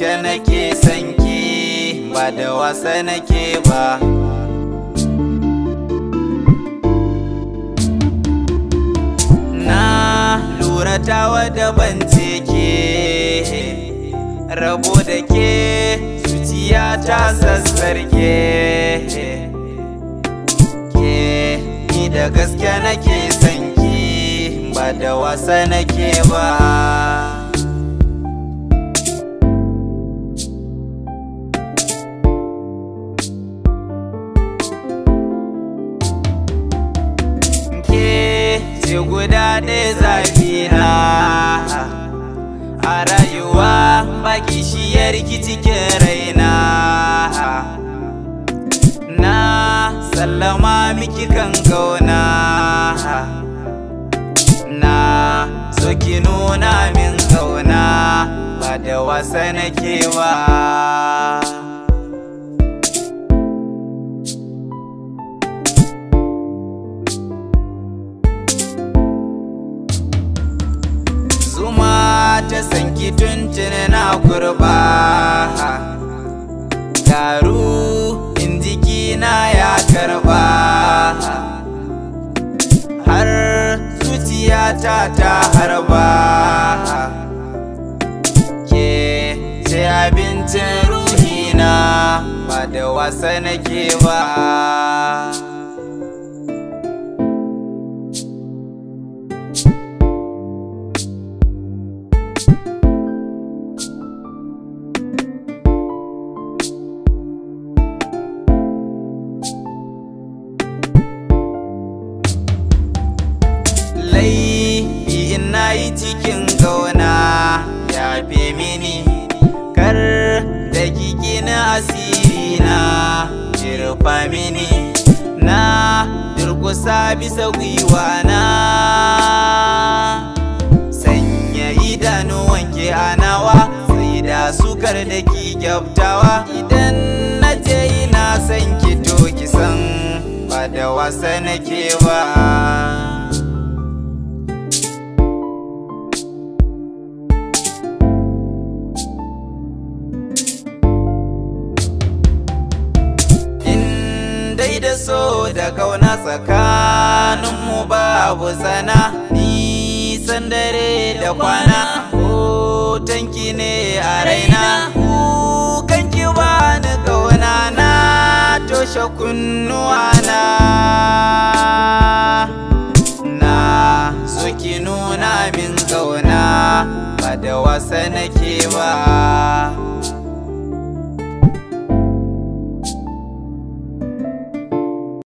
nake sanki ba da wasa nake ba. Na lura tawa daban ce ke rabo da ke zuciya ta sassarke. Ke ni da gaske nake sanki ba da wasa nake ba. Ce guda ɗaya zafina. A rayuwa baki shi ya rikici raina. Na sallama miki kan gauna. Na so nuna min gauna ba da wasa nake ta sanki tuntuni na kurba garu in jikina ya karɓa har zuciyata ta harba ke ce abincin ruhina ba da wasa nake ba. Laifi in yi cikin gauna ya fi mini kar da kiki na asiri na kirfa mini na durkusa bisa gwiwa na sanya idanuwan ke a nawa sai da sukar da ki gyabtawa idan na je ina son ki to ki san ba da wasa nake ba. Dai da so da ƙauna tsakaninmu babu sana nisan dare da kwana hotonki ne a raina. Kukanki ba ni ƙauna na toshe kunnuwana. Na so ki nuna min ƙauna ba da wasa nake ba.